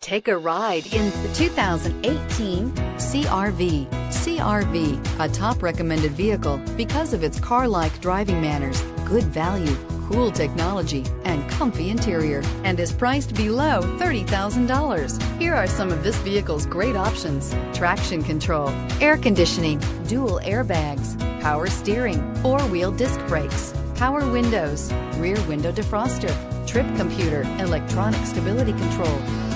Take a ride in the 2018 CRV. CRV, a top recommended vehicle because of its car-like driving manners, good value, cool technology, and comfy interior, and is priced below $30,000. Here are some of this vehicle's great options. Traction control, air conditioning, dual airbags, power steering, four-wheel disc brakes, power windows, rear window defroster, trip computer, electronic stability control,